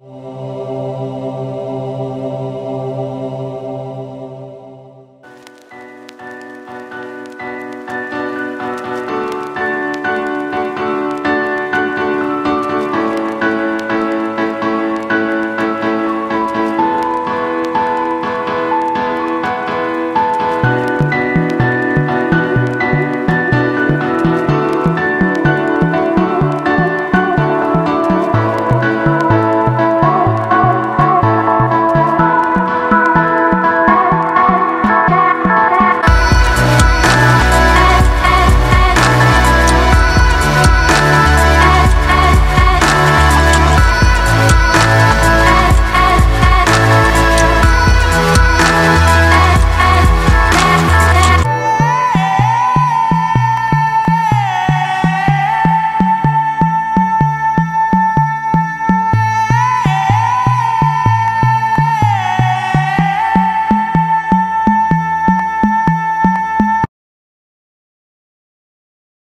Oh.